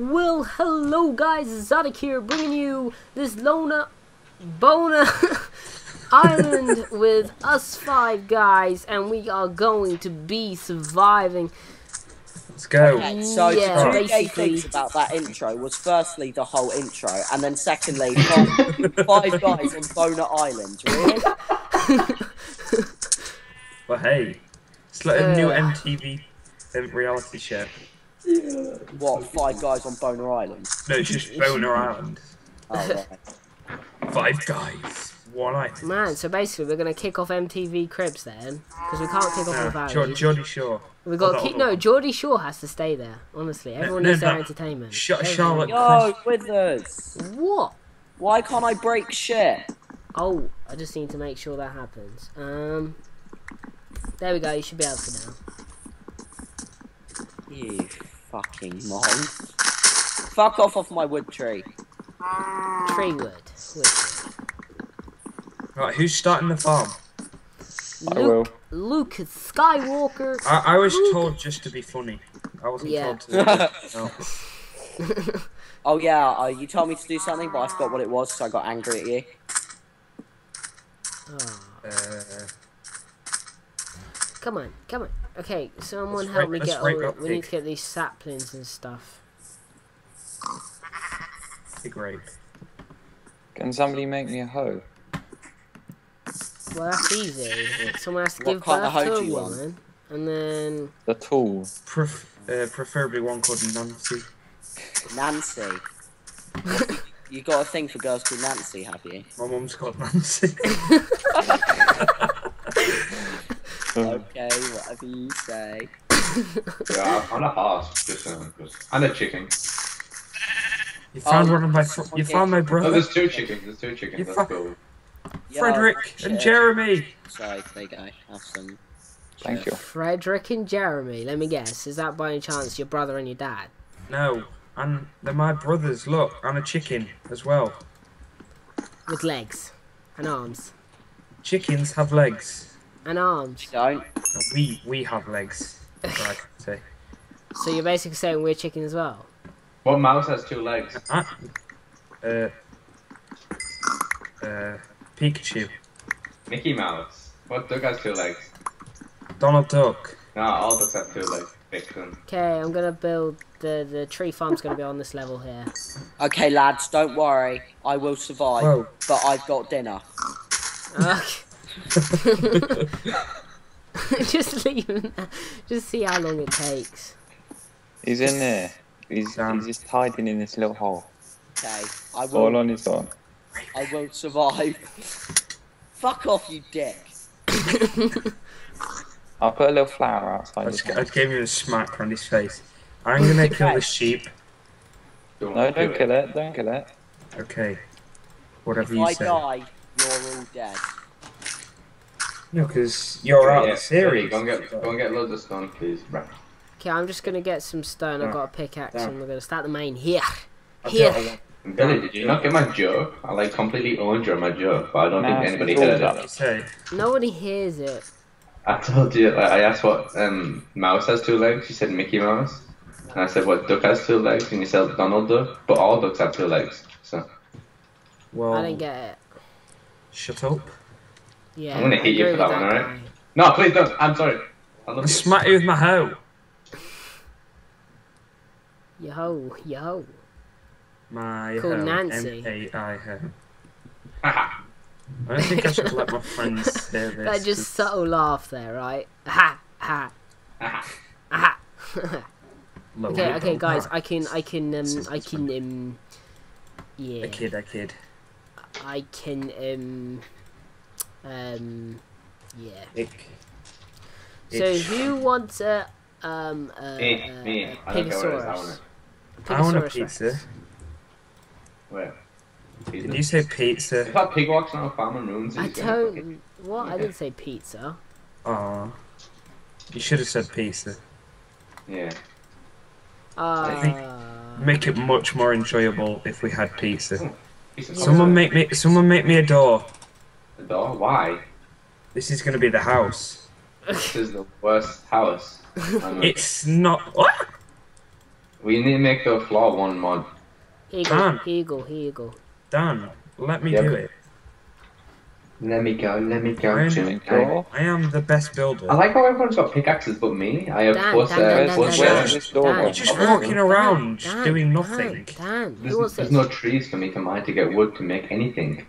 Well, hello guys, Azotic here, bringing you this Loner Boner Island with us five guys, and we are going to be surviving. Let's go. Okay, so Yeah, the two gay things about that intro was firstly the whole intro, and then secondly five, five guys on Boner Island. Really? Well, hey, it's like a new Uh. MTV um, reality show. What? Five guys on Boner Island? No, it's just Boner Island. Oh, right. Five guys, one item. Man, so basically we're gonna kick off MTV Cribs then, because we can't kick off No, without Geordie, it. Geordie Shore. We got Oh, to keep no, no. Geordie Shore has to stay there. Honestly, everyone no, needs their no. entertainment. Sh- Everyone- Charlotte- Yo, Withers! What? Why can't I break shit? Oh, I just need to make sure that happens. Um, there we go. You should be able to now. You fucking mon. Fuck off off my wood tree. Tree wood. wood. Right, who's starting the farm? Luke, I will. Luke Skywalker. I, I was told just to be funny. I wasn't Yeah. told to. no. Oh yeah, uh, you told me to do something, but I forgot what it was, so I got angry at you. Oh, Uh, come on, come on. Okay, someone Let's help rape- me get rape all. that We need to get these saplings and stuff. big rape. Can somebody make me a hoe? Well, that's easy. Someone has to What give kind birth hoe to a do you want? woman, and then The tool. Pref- uh, preferably one called Nancy. Nancy. you got a thing for girls called Nancy, have you? My mum's called Nancy. Uh-huh. Okay, whatever you say. Yeah, I'm a horse, just saying, 'cause- and a chicken. You found Oh, one of my. Fr- you found my Oh, brother, there's two chickens. There's two chickens. You That's fuck- cool. Yeah, Frederick and. Jeremy. Sorry, there you go. Have some. Thank you. Frederick and Jeremy. Let me guess. Is that by any chance your brother and your dad? No, and they're my brothers. Look, and a chicken as well. With legs and arms Chickens have legs. And arms. Don't. We we have legs. That's what I can say. So you're basically saying we're chicken as well. What mouse has two legs? Ah, uh, uh, Pikachu, Mickey Mouse. What dog has two legs? Donald Duck. No, all dogs have two legs. Vixen. Okay, I'm gonna build the the tree farm's gonna be on this level here. Okay, lads, don't worry. I will survive. Whoa. But I've got dinner. Okay. just leave him there. Just see how long it takes. He's in there. He's, Damn. he's just hiding in this little hole. Okay, I will. All will. on his own. I won't survive. Fuck off, you dick. I'll put a little flower outside I just, I house. gave him a smack on his face. I'm gonna kill the sheep. Don't No, don't kill it. Don't kill it. Okay. Whatever If you I say. die, you're all dead. No, because you're out Yeah, of the series. Go and get, go and get loads of stone, please. Right. Okay, I'm just gonna get some stone. I've got a pickaxe, Yeah. and we're gonna start the main here. I'll Here. tell you Billy, did you not get my joke? I like completely owned your my joke, but I don't Nah, think anybody heard it. what. Nobody hears it. I told you, like, I asked what um, mouse has two legs. You said Mickey Mouse. And I said what duck has two legs, and you said Donald Duck. But all ducks have two legs. So Well, I didn't get it. shut up. Yeah. I'm gonna hit you for with that one, alright? no, please don't. I'm sorry. I I love you. smack you with my hoe. Yo, yo. My Called hoe. Nancy. M-A-I hoe. I don't think I should let my friends hear this. That just subtle laugh there, right? Ha ha ha. Low Okay, okay, guys. part. I can, I can, um, I can, um, yeah, A kid, a kid. I can, um, um, yeah. Ick. So Itch. who wants a, um, a, Me, a, me. a I don't care what it is. I want Pegasaurus? want a pizza. Rex. Where? Did you say If pizza? that pig walks on a farm and ruins it, I he's gonna fuck it. don't. What? I didn't say pizza. Aw. You should have said pizza. Yeah. think- Uh, Make it much more enjoyable if we had pizza. Someone make me someone make me a door. The door? Why? This is gonna be the house. This is the worst house. It's not what? We need to make the floor one mod. Here you go, Dan. here you go, here you go. Dan, let me Yeah, do it. Let me go, let me go, I am- Jimmy. Go. I am the best builder. I like how everyone's got pickaxes but me. I have Dan, plus, Dan, uh, Dan, Dan, plus, Dan, Where's this door Dan, gone? You're just Dan, walking around, Dan, doing nothing. Dan, there's, there's no trees for me to mine to get wood to make anything.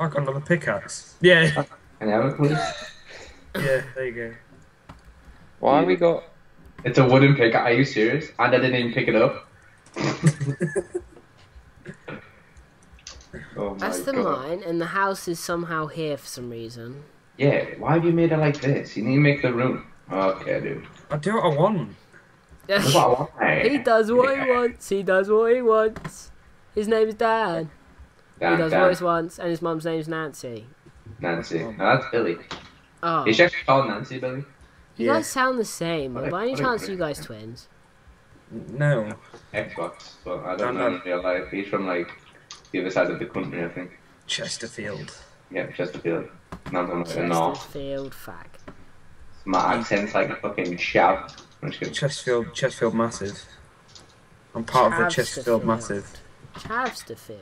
I got another pickaxe. Yeah, Can I have it, please? yeah, there you go. Why we got? It's a wooden pickaxe. Are you serious? And I didn't even pick it up. oh my That's the god. mine, and the house is somehow here for some reason. Yeah, why have you made it like this? You need to make the room. Okay, dude. I do what I want. That's what I want. he does what he wants. He does what he wants. His name is Dan. Dan, he does Dan, what he wants, and his mum's name's Nancy. Nancy. No, that's Billy. Oh, Is she actually called Nancy, Billy? you Yeah. guys sound the same. What a- By any what chance, great you guys twins? No. Xbox, but I don't Dan, know in real life. He's from like the other side of the country, I think. Chesterfield. Yeah, Chesterfield. Not from like the north. Chesterfield fag. My accent's like a fucking shout. I'm just kidding. Chesterfield, Chesterfield Massive. I'm part of the Chesterfield Massive. Chesterfield.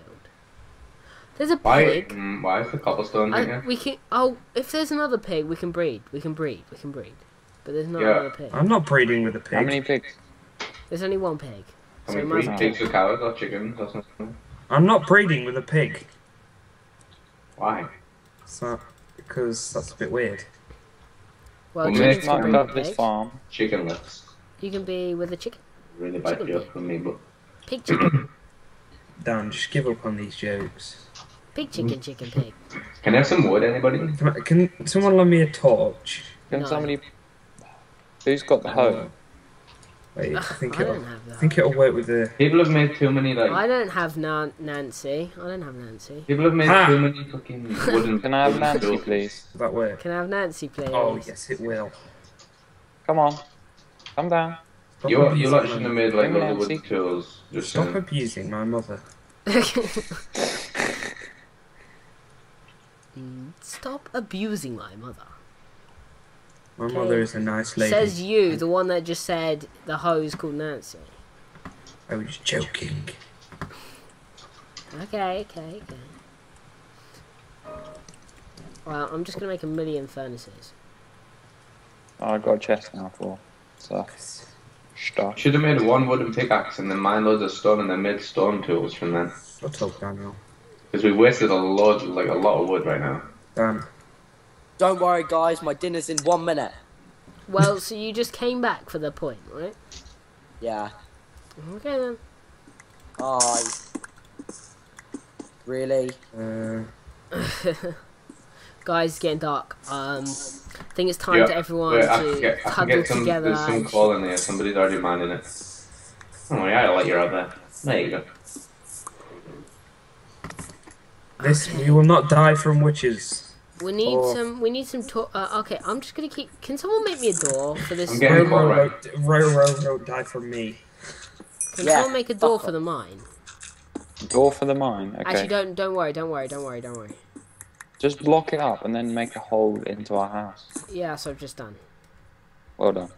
There's a pig. Mm, why is the cobblestone I, here? we can. Oh, if there's another pig, we can breed. We can breed. We can breed. But there's not Yeah. another pig. I'm not breeding with a pig. How many pigs? There's only one pig. Can So we it breed pigs or cows or chickens or something? I'm not breeding with a pig. Why? So, because that's a bit weird. Well, Well, chickens Nick can Mark breed up this pigs. farm. Chickenless. You can be with a chicken. Really bad Chicken joke pig. from me, but Pig chicken. Dan, just give up on these jokes. Pig chicken chicken pig. can I have some wood, anybody? Can, can someone lend me a torch? Can No. somebody? Who's got the hoe? Wait, I Ugh, think I it'll. don't have I that. think it'll work with the. People have made too many like. I don't have Nan- Nancy. I don't have Nancy. People have made Ah. too many fucking wooden. Can I have wooden Nancy, tools. please? Will that work? Can I have Nancy, please? Oh yes, it will. Come on, come down. Stop You, you abusing lot my- shouldn't have made like Bring loads of Nancy. wooden tools. Just Stop saying. abusing my mother. Stop abusing my mother. My Okay. mother is a nice lady. Says you, the one that just said the hoe's called Nancy. I was joking. Okay, okay, okay. Well, I'm just gonna make a million furnaces. Oh, I got a chest now for stuff. Stuff. Should have made one wooden pickaxe and then mine loads of stone and then made stone tools from then. Shut up, Daniel. Because we wasted a lot, like a lot of wood right now. Dan, Don't worry, guys. My dinner's in one minute. Well, so you just came back for the point, right? Yeah. Okay then. I. Really? uh, Guys, it's getting dark. Um, I think it's time Yeah, for everyone Wait, to can get, I can cuddle get some, together. there's some and- coal in there. Somebody's already mining it. Oh yeah, I'll let you out there. There you go. This Okay. we will not die from witches. We need Oh. some. We need some. To- uh, okay, I'm just gonna keep. Can someone make me a door for this? I'm getting- Row, row, Alright. row, row, row, row, die from me. Can Yeah. someone make a door for the mine? Door for the mine. Okay. Actually, don't. Don't worry. Don't worry. Don't worry. Don't worry. Just block it up and then make a hole into our house. Yeah, so I've just done. Well done.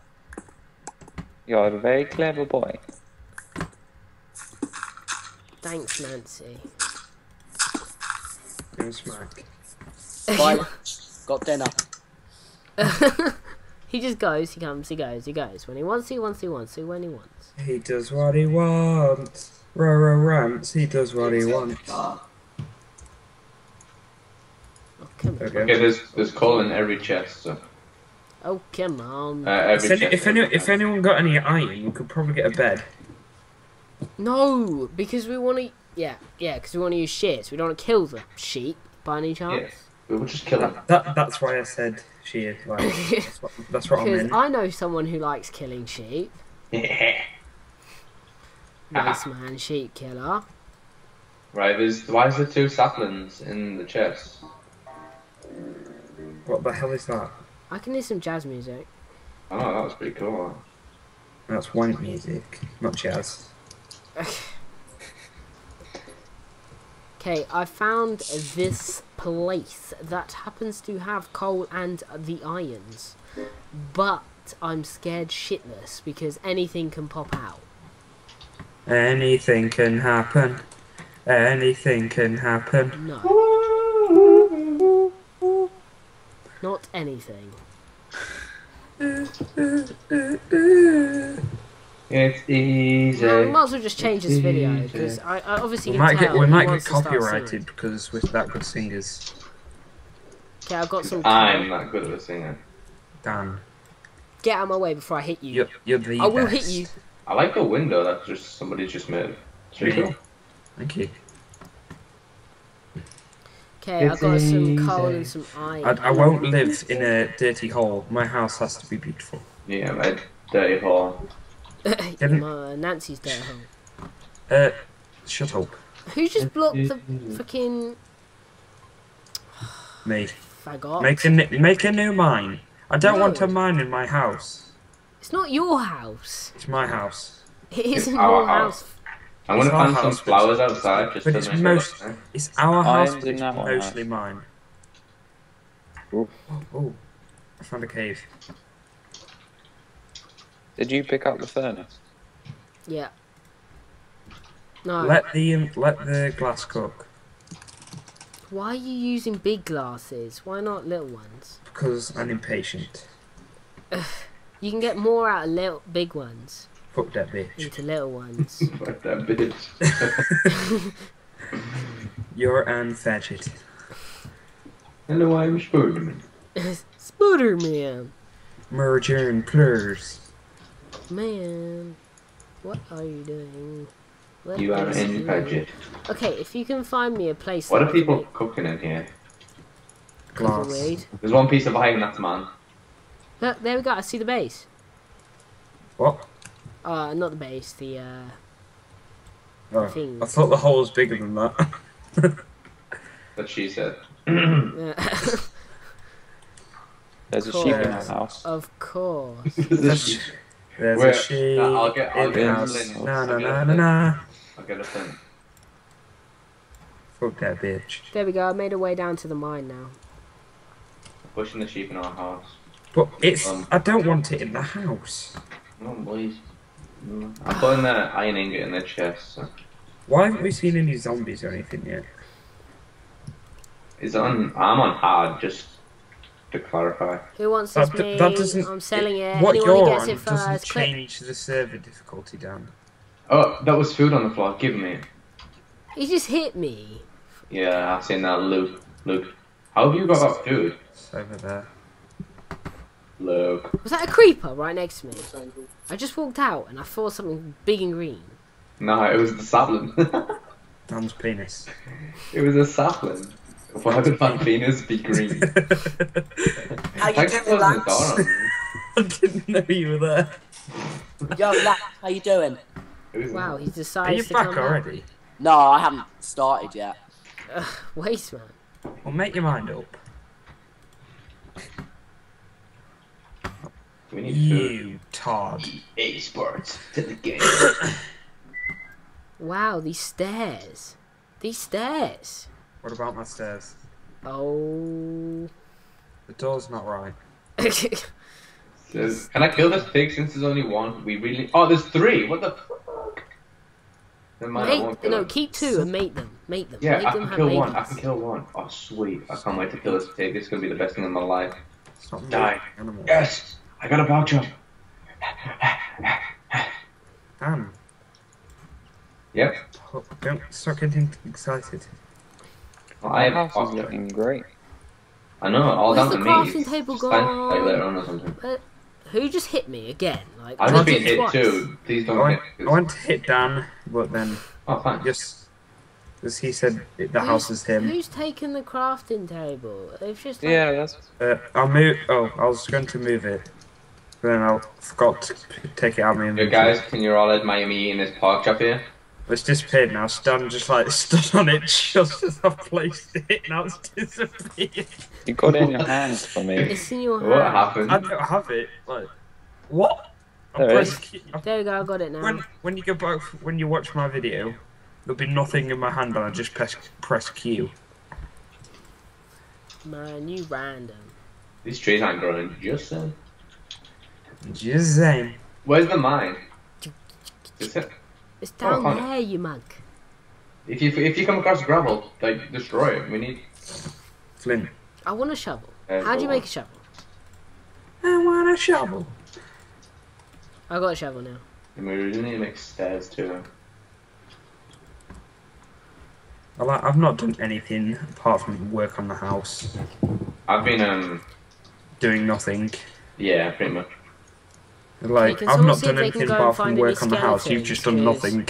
You're a very clever boy. Thanks, Nancy. Give me smack. Bye. Got dinner. he just goes. He comes. He goes. He goes. When he wants, he wants. He wants. He when he wants. He does what he wants. Row, row, rants. He does what he wants. Oh come. Okay. Okay, there's there's coal in every chest. So Oh come on. uh, every If, any, if, any, if anyone got any iron, we could probably get a bed. No, because we want to. Yeah, yeah, because we want to use shears. We don't want to kill the sheep by any chance. Yeah. we will just kill him. That, that that's why I said she is. Like, that's what, that's what I Because meant. I know someone who likes killing sheep. Nice man, sheep killer. right, there's why is there two saplings in the chest? What the hell is that? I can hear some jazz music. Oh, that was pretty cool. That's wank music, not jazz. Okay, I found this place that happens to have coal and the irons. But I'm scared shitless because anything can pop out. Anything can happen. Anything can happen. No. Not anything. It's easy. No, we might as well just change this video because I, I obviously We can might get tell we might get wants to start singing. copyrighted because we're that good singers. Okay, I've got some. I'm not good at a singer. Dan, Get out of my way before I hit you. you're, you're the I will hit you. I like the window that just somebody just made. It's pretty Really? cool. Thank you. Okay, I've It's got some coal and some iron. I, I won't live in a dirty hole. My house has to be beautiful. Yeah, my dirty hole. Didn't- My Nancy's there. home. Uh, shut up, Who just blocked the fucking... me. faggot? Make a make a new mine. I don't want a mine in my house. It's not your house. It's my house. It isn't our your house. house. I'm gonna It's our plant some house, flowers outside just But to it's make most- look nice. It's our house, but it's that one, mostly mine. Ooh. Oh, I found a cave. Did you pick up the furnace? Yeah. No. Let the um, let the glass cook Why are you using big glasses? Why not little ones? because I'm impatient. You can get more out of little big ones Fuck that bitch. into little ones. Fuck that bitch. You're an faggot. Hello, I'm Spiderman. Spooder man. Merger and plurs. Man. What are you doing? Let You are us in budget. Okay, if you can find me a place What are people make cooking in here? Glass. There's one piece of iron, that's man. Look, there we go. I see the base. What? Uh, not the base. The uh. Oh, Things. I thought the hole was bigger than that. That she said. There's a sheep in the house. of course. There's there's Where? a sheep Nah, I'll get- I'll in get the house. flint. Na na I'll na na na. I'll get a flint. Fuck that bitch. there we go. I made a way down to the mine now. Pushing the sheep in our house. But it's Um. I don't want it in the house. No, boys. Mm. I'm putting the iron ingot in the chest. So. Why haven't we seen any zombies or anything yet? It's on. I'm on hard, just to clarify. Who wants That, this that doesn't. I'm selling it. What Anyone you're gets on it doesn't first, click. change the server difficulty down. Oh, that was food on the floor. Give me. He just hit me. Yeah, I've seen that. Luke. Luke. How have you got that food? It's over there. Luke. Was that a creeper right next to me? I just walked out and I saw something big and green. No, it was the sapling. Dan's penis. it was a sapling. Why would my penis be green? How you Thanks doing, for the lads? door on me. I didn't know you were there. Yo, lads, how you doing? It was- Wow, he Are decided you to back come back. already? No, I haven't started yet. Ugh, waste man. Well, make your mind up. We need food. You Todd. EA Sports to the game. Wow, these stairs. These stairs. What about my stairs? Oh. The door's not right. Says, Can I kill this pig since there's only one? We really. Oh, there's three. What the fuck? Never mind, mate, kill no, it. keep two and mate them. Mate them. Yeah, Make I them can have kill one. I can kill one. Oh, sweet. I can't wait to kill this pig. It's gonna be the best thing in my life. It's not Die. moving Animal. Yes! I got a voucher. Dan, Yep. don't start getting excited. Well, My I have house is looking great. I know, all Where's down the to crafting me. table It's time to play gone? later on or something. Who just hit me again? Like I've I just been hit twice. too. Please I don't went, hit. I went to hit Dan, but then Oh, thanks. just because he said it, the Who's- house is him. Who's taken the crafting table? They've just like, Yeah, that's. Uh, I'll move. Oh, I was going to move it, but then I forgot to take it out of my Yo, guys, can you all admire me in this pork chop here? It's disappeared now. Stan just like stood on it just as I placed it. Now it's disappeared. You got it in your hands for me. It's in your What hand. happened? I don't have it. Like what? I There pressed is. There we go. I got it now. when when you go back when you watch my video, there'll be nothing in my hand, and I just press press Q. Man, you random. These trees aren't growing. Just saying. Just saying. Where's the mine? Is it? It's down fine. there, you mug. If you if you come across gravel, like destroy it. We need. Flint. I want a shovel. Uh, How do you make a shovel? I want a shovel. I got a shovel now. And we really need to make stairs too. I like, I've not done anything apart from work on the house. I've been um Doing nothing. yeah pretty much. Like, can I've not done if they can anything go apart from work on the house. You've just done nothing.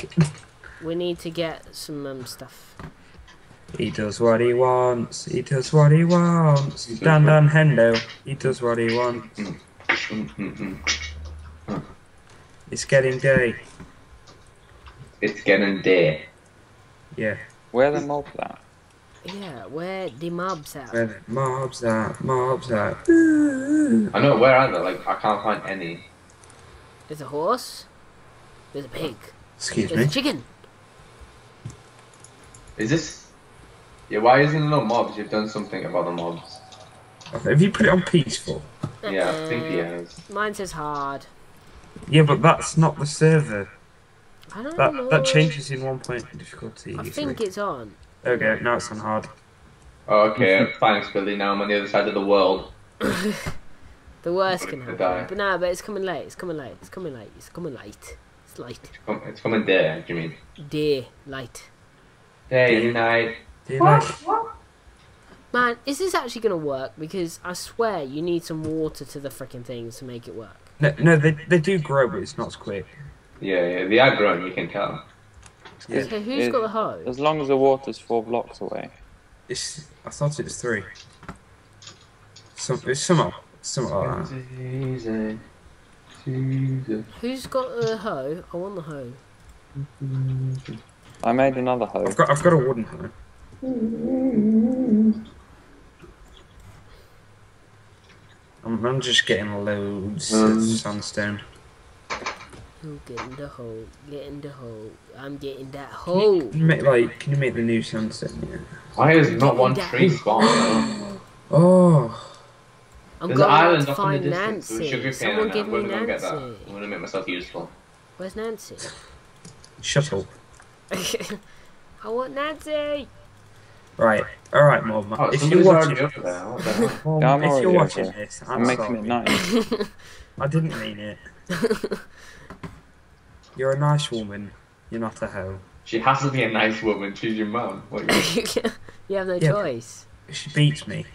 We need to get some um, stuff. He does what he wants. He does what he wants. Dan Dan Hendo. He does what he wants. It's getting day. It's getting day. Yeah. Where the mobs at? Yeah, where the mobs at? Where the mobs at? Mobs at? I know where are they? Like I can't find any. There's a horse. There's a pig. Excuse There's me. a chicken. Is this? Yeah. Why isn't there no mobs? You've done something about the mobs. Have you put it on peaceful? Yeah, I think he Uh, has. Mine says hard. Yeah, but that's not the server. I don't That know. that changes in one point difficulty. I easily. think it's on. Okay, now it's on hard. Oh, okay. Thanks, Billy. Now I'm on the other side of the world. The worst can happen. die. But no, but it's coming late. It's coming late. It's coming late. It's coming late. It's late. Come- It's coming there. Do you mean? Day light. Day, night. Do you like? Man, is this actually gonna work? Because I swear you need some water to the freaking things to make it work. No, no, they they do grow, but it's not as quick. Yeah, yeah. They are growing. You can tell. Yeah. Okay, who's It- got the hoe? As long as the water's four blocks away. It's I thought it was three. Some it's some something like that. Easy. Easy. Who's got the hoe? I want the hoe. I made another hoe. I've got I've got a wooden hoe. I'm, I'm just getting loads Um. of sandstone. Who getting the hoe? Getting the hoe. I'm getting that Can you, hoe. can you make like can you make the new sandstone? Yeah. Why is not one tree spawned? Oh, I'm There's going out island to up in the find distance with Nancy. sugar cane Someone on it. give I'm me gonna go get that. Nancy. I'm gonna make myself useful. Where's Nancy? shut up. I want Nancy. Right, all right, Mom. Oh, if you're watching, up there. What the hell? Mom, Yeah, I'm if you're watching over. this, I'm I'm making sorry. it nice. I didn't mean it. You're a nice woman. You're not a hoe. She has to be a nice woman. She's your mum. What you you have no Yeah. choice. She beats me.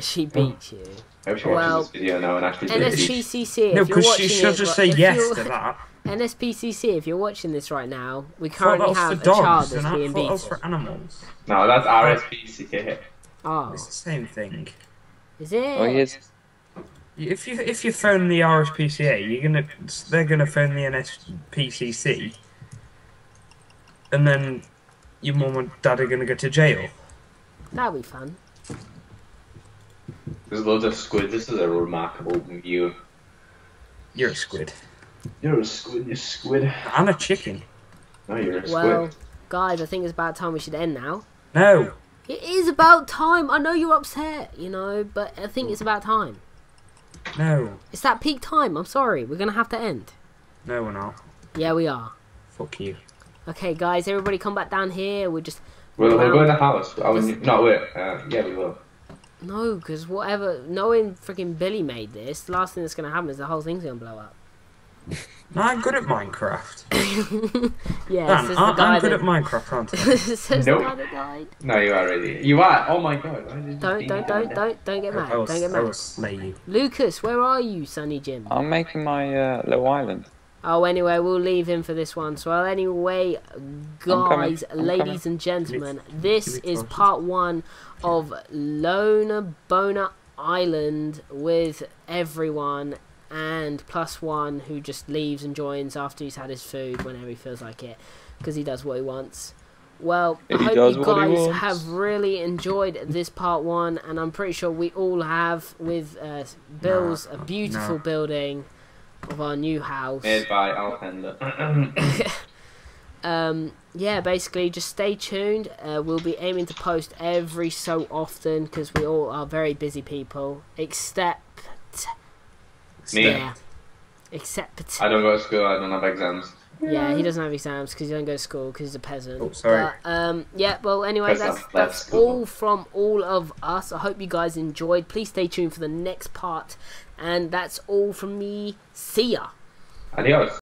She beats you. I hope she Well, watches this video now and actually did it. NSPCC, No, you're because she she'll just right- say yes to that. NSPCC, if you're watching this right now, we currently have was a for child dogs, that's and being thought that beaten. for animals. No, that's oh. RSPCK. Oh, It's the same thing. is it? Oh, here's If you if you phone the RSPCA, you're gonna they're gonna phone the NSPCC, and then your mum and dad are gonna go to jail. That'll be fun. There's loads of squid. This is a remarkable view. You're a squid You're a squid, You're a squid. and a chicken. No, you're a squid. Well, guys, I think it's about time we should end now. No, It is about time. I know you're upset, you know, but I think it's about time. no, It's that peak time. I'm sorry. We're gonna have to end. no, we're not. Yeah, we are. Fuck you. Okay, guys, everybody come back down here. We're just We'll, we'll go Well, in the house. I would, no, wait. Uh, yeah, we will. No, because whatever. Knowing freaking Billy made this, the last thing that's gonna happen is the whole thing's gonna blow up. No, I'm good at Minecraft. Yeah, Dan, says I, the guy I'm good that. at Minecraft, aren't I? says Nope. the guy that died. No, you are really. You are. Oh my god. Why did Don't, don't, don't, don't, don't get mad. I will, Don't get I will mad. slay you. Lucas, where are you, Sunny Jim? I'm making my uh, little island. Oh, anyway, we'll leave him for this one. So, well, anyway, guys, I'm ladies coming. and gentlemen, Give this give is part one of Loner Boner Island with everyone and plus one who just leaves and joins after he's had his food whenever he feels like it because he does what he wants. Well, I hope you guys have really enjoyed this part one, and I'm pretty sure we all have with uh, Bill's No, a beautiful no. building of our new house. Made by Alpender. um, yeah, basically, just stay tuned. Uh, we'll be aiming to post every so often because we all are very busy people. Except, Me. yeah, except I don't go to school. I don't have exams. Yeah, he doesn't have exams because he doesn't go to school because he's a peasant. Oh, sorry. But, um, yeah, well, anyway, That's that's not- that's that's cool. all from all of us. I hope you guys enjoyed. Please stay tuned for the next part. And that's all from me. See ya. Adios.